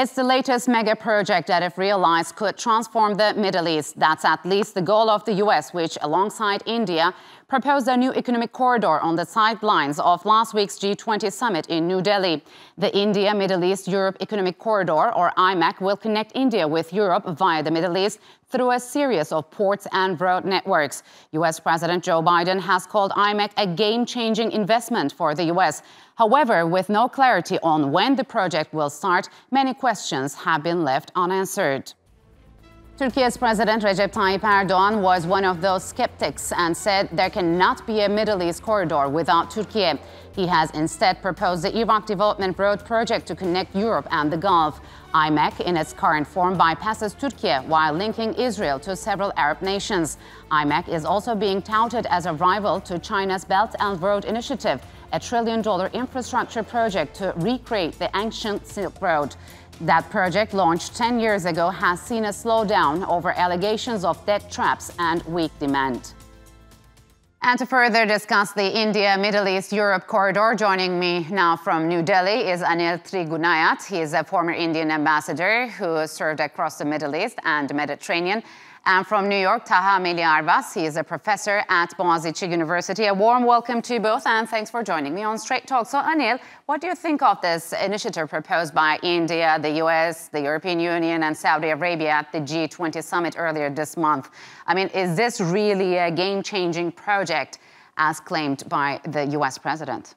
It's the latest mega project that, if realized, could transform the Middle East. That's at least the goal of the U.S., which, alongside India, proposed a new economic corridor on the sidelines of last week's G20 summit in New Delhi. The India Middle East Europe Economic Corridor, or IMEC, will connect India with Europe via the Middle East through a series of ports and road networks. U.S. President Joe Biden has called IMEC a game changing investment for the U.S. However, with no clarity on when the project will start, many questions have been left unanswered. Turkey's President Recep Tayyip Erdogan was one of those skeptics and said there cannot be a Middle East corridor without Turkey. He has instead proposed the Iraq Development Road project to connect Europe and the Gulf. IMEC, in its current form, bypasses Turkey while linking Israel to several Arab nations. IMEC is also being touted as a rival to China's Belt and Road Initiative, a trillion dollar infrastructure project to recreate the ancient Silk Road. That project, launched 10 years ago, has seen a slowdown over allegations of debt traps and weak demand. And to further discuss the India, Middle East, Europe corridor, joining me now from New Delhi is Anil Trigunayat. He is a former Indian ambassador who served across the Middle East and Mediterranean. And from New York, Taha Meli Arvas. He is a professor at Boğaziçi University. A warm welcome to both, and thanks for joining me on Strait Talk. So, Anil, what do you think of this initiative proposed by India, the US, the European Union, and Saudi Arabia at the G20 summit earlier this month? I mean, is this really a game changing project as claimed by the US president?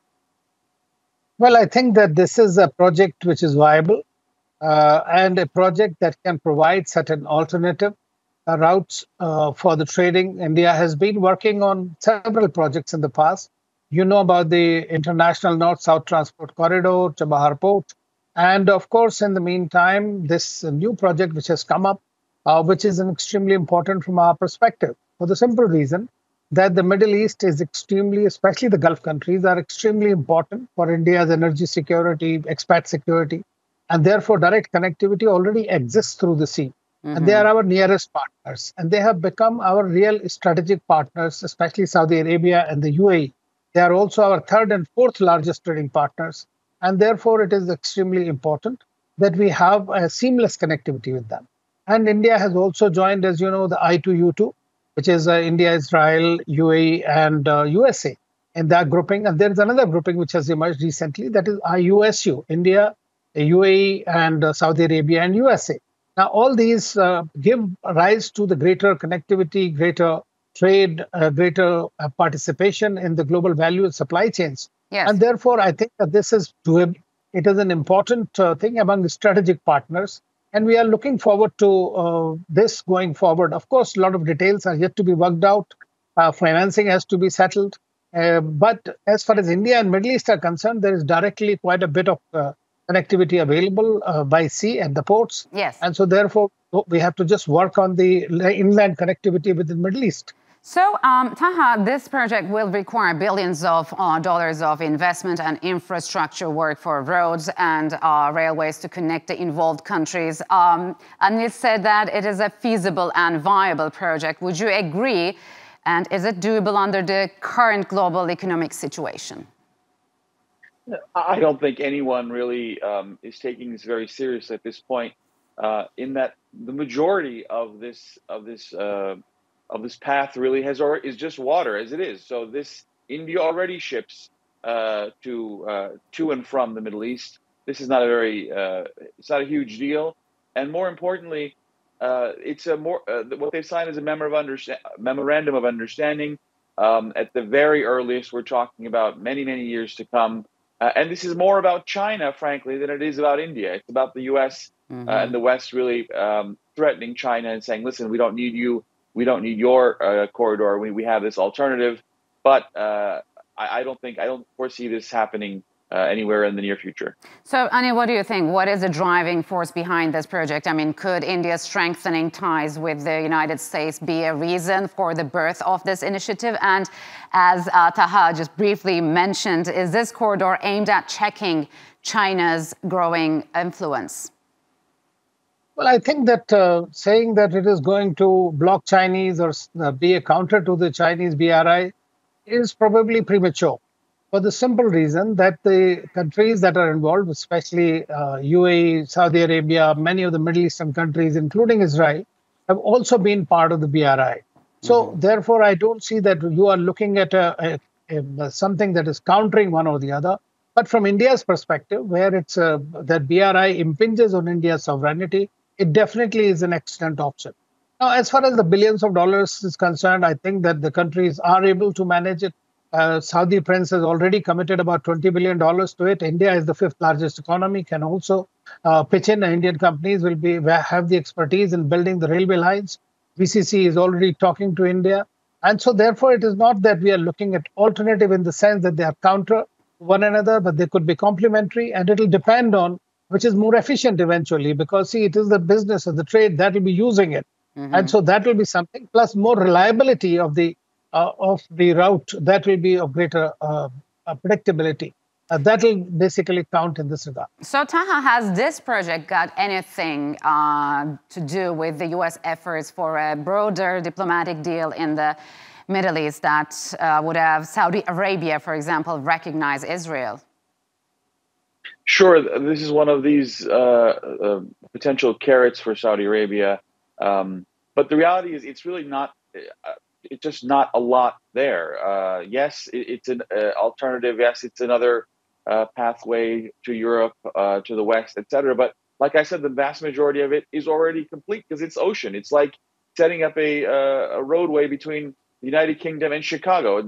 Well, I think that this is a project which is viable uh, and a project that can provide certain alternative routes uh, for the trading. India has been working on several projects in the past. You know about the International North South Transport Corridor, Chabahar Port. And of course, in the meantime, this new project which has come up, uh, which is extremely important from our perspective, for the simple reason that the Middle East is extremely, especially the Gulf countries, are extremely important for India's energy security, expat security, and therefore direct connectivity already exists through the sea. Mm-hmm. And they are our nearest partners. And they have become our real strategic partners, especially Saudi Arabia and the UAE. They are also our third and fourth largest trading partners. And therefore, it is extremely important that we have a seamless connectivity with them. And India has also joined, as you know, the I2U2, which is uh, India, Israel, UAE, and uh, USA in that grouping. And there is another grouping which has emerged recently that is IUSU, India, UAE, and uh, Saudi Arabia, and USA. Now, all these uh, give rise to the greater connectivity, greater trade, uh, greater uh, participation in the global value supply chains. Yes. And therefore, I think that this is doable. It is an important uh, thing among the strategic partners. And we are looking forward to uh, this going forward. Of course, a lot of details are yet to be worked out. Uh, financing has to be settled. but as far as India and Middle East are concerned, there is directly quite a bit of connectivity available uh, by sea at the ports. Yes. And so, therefore, we have to just work on the inland connectivity within the Middle East. So, um, Taha, this project will require billions of uh, dollars of investment and infrastructure work for roads and uh, railways to connect the involved countries. Um, and it said that it is a feasible and viable project. Would you agree? And is it doable under the current global economic situation? I don't think anyone really um, is taking this very seriously at this point. Uh, in that the majority of this of this uh, of this path really has already is just water as it is. So this India already ships uh, to uh, to and from the Middle East. This is not a very uh, it's not a huge deal, and more importantly, uh, it's a more what they've signed is a memorandum of, memorandum of understanding. Um, at the very earliest, we're talking about many many years to come. Uh, and this is more about China, frankly, than it is about India. It's about the U.S. Mm-hmm. Uh, and the West really um, threatening China and saying, "Listen, we don't need you. We don't need your uh, corridor. We we have this alternative." But uh, I, I, don't think I don't foresee this happening uh, anywhere in the near future. So, Anil, what do you think? What is the driving force behind this project? I mean, could India's strengthening ties with the United States be a reason for the birth of this initiative? And as uh, Taha just briefly mentioned, is this corridor aimed at checking China's growing influence? Well, I think that uh, saying that it is going to block Chinese or uh, be a counter to the Chinese BRI is probably premature for the simple reason that the countries that are involved, especially uh, UAE, Saudi Arabia, many of the Middle Eastern countries, including Israel, have also been part of the BRI. So, mm-hmm. therefore, I don't see that you are looking at a, a, a, something that is countering one or the other. But from India's perspective, where it's uh, that BRI impinges on India's sovereignty, it definitely is an excellent option. Now, as far as the billions of dollars is concerned, I think that the countries are able to manage it uh, Saudi Prince has already committed about $20 billion to it. India is the fifth largest economy, can also uh, pitch in. Indian companies will be have the expertise in building the railway lines. VCC is already talking to India. And so, therefore, it is not that we are looking at alternative in the sense that they are counter one another, but they could be complementary. And it will depend on which is more efficient eventually, because, see, it is the business or the trade that will be using it. Mm-hmm. And so that will be something, plus more reliability of the uh, of the route, that will be of greater uh, uh, predictability. Uh, that will basically count in this regard. So, Taha, has this project got anything uh, to do with the U.S. efforts for a broader diplomatic deal in the Middle East that uh, would have Saudi Arabia, for example, recognize Israel? Sure, this is one of these potential carrots for Saudi Arabia. Um, but the reality is, it's really not it's just not a lot there. Uh, yes, it, it's an uh, alternative. Yes, it's another uh, pathway to Europe, uh, to the West, etc. But like I said, the vast majority of it is already complete because it's ocean. It's like setting up a, uh, a roadway between the United Kingdom and Chicago.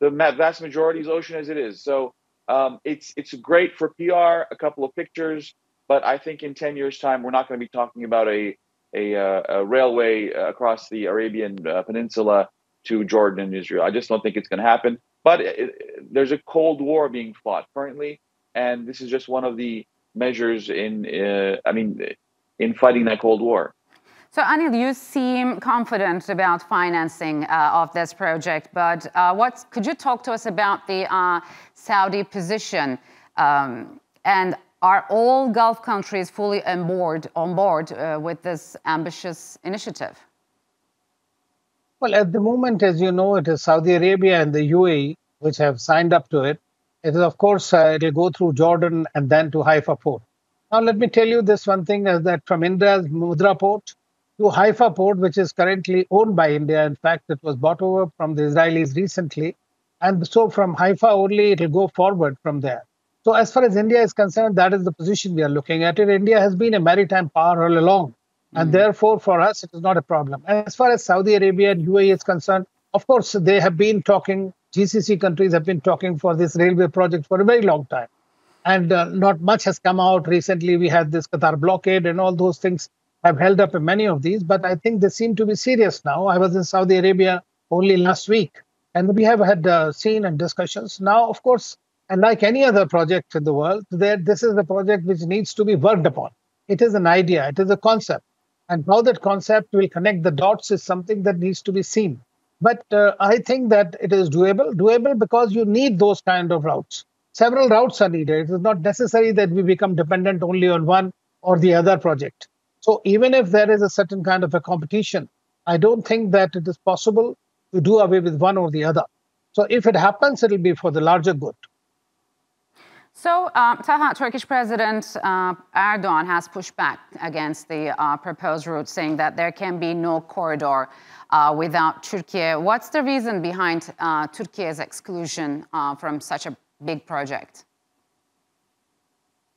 The vast majority is ocean as it is. So um, it's it's great for PR, a couple of pictures, but I think in ten years' time we're not going to be talking about a a, uh, a railway uh, across the Arabian uh, Peninsula to Jordan and Israel. I just don't think it's going to happen. But it, it, there's a Cold War being fought currently, and this is just one of the measures in, uh, I mean, in fighting that Cold War. So, Anil, you seem confident about financing uh, of this project, but uh, what could you talk to us about the Saudi position? Um, and are all Gulf countries fully on board, on board uh, with this ambitious initiative? Well, at the moment, as you know, it is Saudi Arabia and the UAE which have signed up to it. It is, of course, uh, it will go through Jordan and then to Haifa port. Now, let me tell you this one thing is that from India's Mundra port to Haifa port, which is currently owned by India, in fact, it was bought over from the Israelis recently. And so from Haifa only, it will go forward from there. So, as far as India is concerned, that is the position we are looking at it. India has been a maritime power all along, and mm. therefore, for us, it is not a problem. As far as Saudi Arabia and UAE is concerned, of course, they have been talking, GCC countries have been talking for this railway project for a very long time. And uh, not much has come out. Recently, we had this Qatar blockade, and all those things have held up in many of these. But I think they seem to be serious now. I was in Saudi Arabia only last week, and we have had uh, seen and discussions. Now, of course, and like any other project in the world, this is a project which needs to be worked upon. It is an idea, it is a concept. And how that concept will connect the dots is something that needs to be seen. But uh, I think that it is doable, doable because you need those kind of routes. Several routes are needed. It is not necessary that we become dependent only on one or the other project. So even if there is a certain kind of a competition, I don't think that it is possible to do away with one or the other. So if it happens, it will be for the larger good. So, uh, Taha, Turkish President uh, Erdogan has pushed back against the uh, proposed route, saying that there can be no corridor uh, without Turkey. What's the reason behind uh, Turkey's exclusion uh, from such a big project?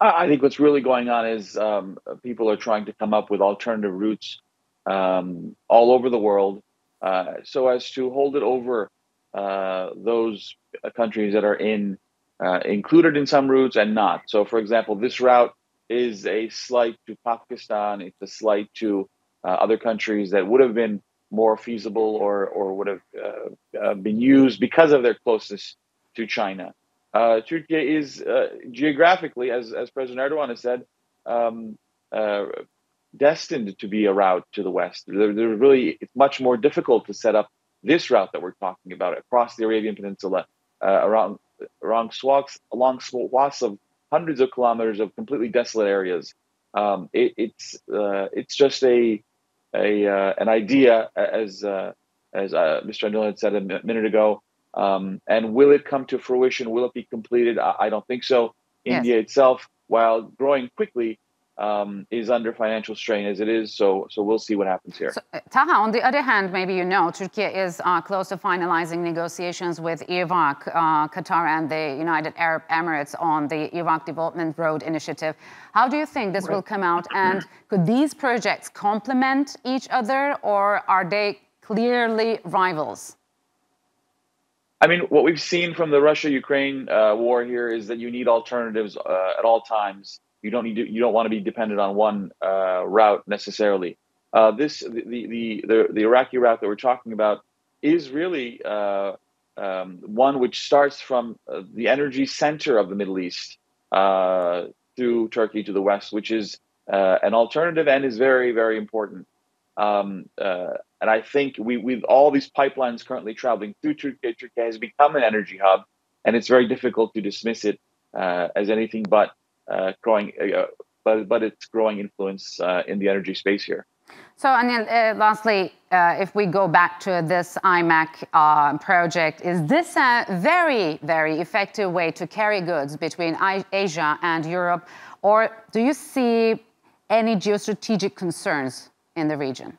I think what's really going on is um, people are trying to come up with alternative routes um, all over the world so as to hold it over those countries that are in uh, included in some routes and not. So, for example, this route is a slight to Pakistan. It's a slight to uh, other countries that would have been more feasible or or would have uh, uh been used because of their closeness to China. Uh, Turkey is uh, geographically, as as President Erdogan has said, um, destined to be a route to the west. There really, it's much more difficult to set up this route that we're talking about across the Arabian Peninsula, around along swaths along swaths of hundreds of kilometers of completely desolate areas. Um, it, it's uh, it's just a a uh, an idea as uh, as uh, Mr. Anil had said a minute ago Um, and will it come to fruition? Will it be completed? I, I don't think so. Yes. India itself, while growing quickly, um, is under financial strain as it is. So, so we'll see what happens here. So, uh, Taha, on the other hand, maybe you know, Turkey is uh, close to finalizing negotiations with Iraq, uh, Qatar, and the United Arab Emirates on the Iraq Development Road Initiative. How do you think this right. will come out? And could these projects complement each other, or are they clearly rivals? I mean, what we've seen from the Russia-Ukraine uh, war here is that you need alternatives uh, at all times. You don't need to, you don't want to be dependent on one uh, route necessarily. Uh, this the, the, the the Iraqi route that we're talking about is really uh, um, one which starts from uh, the energy center of the Middle East uh, through Turkey to the west, which is uh, an alternative and is very very important. Um, and I think we with all these pipelines currently traveling through Turkey, Turkey has become an energy hub, and it's very difficult to dismiss it as anything but growing, uh, but, but its growing influence uh, in the energy space here. So, Anil, uh, lastly, uh, if we go back to this IMEC uh, project, is this a very, very effective way to carry goods between Asia and Europe, or do you see any geostrategic concerns in the region?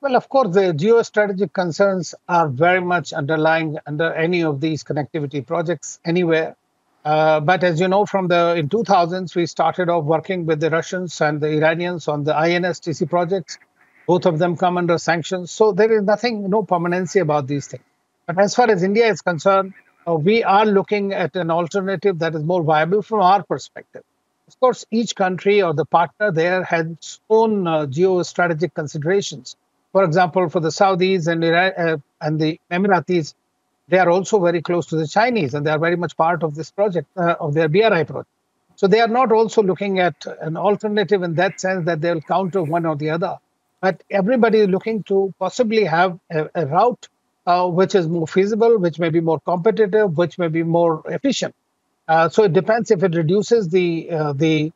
Well, of course, the geostrategic concerns are very much underlying under any of these connectivity projects anywhere. Uh, but as you know, from the in 2000s, we started off working with the Russians and the Iranians on the INSTC projects. Both of them come under sanctions, so there is nothing, no permanency about these things. But as far as India is concerned, uh, we are looking at an alternative that is more viable from our perspective. Of course, each country or the partner there has its own uh, geostrategic considerations. For example, for the Saudis and, uh, and the Emiratis, they are also very close to the Chinese and they are very much part of this project, uh, of their BRI project. So they are not also looking at an alternative in that sense that they'll counter one or the other. But everybody is looking to possibly have a, a route uh, which is more feasible, which may be more competitive, which may be more efficient. Uh, so it depends if it reduces the uh, the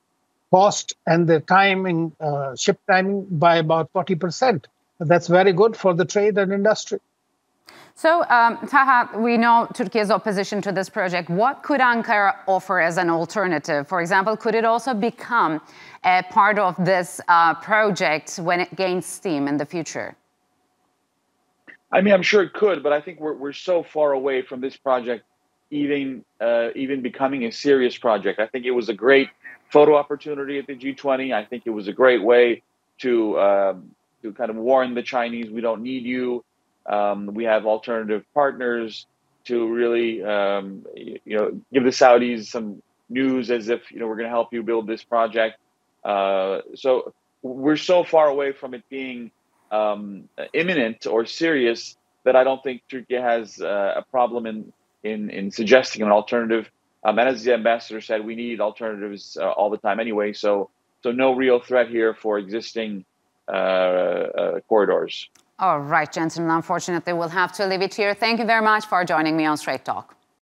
cost and the timing, uh, ship timing by about 40%. That's very good for the trade and industry. So, um, Taha, we know Turkey's opposition to this project. What could Ankara offer as an alternative? For example, could it also become a part of this uh, project when it gains steam in the future? I mean, I'm sure it could, but I think we're, we're so far away from this project even uh, even becoming a serious project. I think it was a great photo opportunity at the G20. I think it was a great way to um, to kind of warn the Chinese we don't need you. Um, we have alternative partners to really, um, you know, give the Saudis some news as if you know we're going to help you build this project. Uh, so we're so far away from it being um, imminent or serious that I don't think Turkey has uh, a problem in, in in suggesting an alternative. Um, and as the ambassador said, we need alternatives uh, all the time anyway. So so no real threat here for existing uh, uh, corridors. All right, gentlemen, unfortunately, we'll have to leave it here. Thank you very much for joining me on Strait Talk.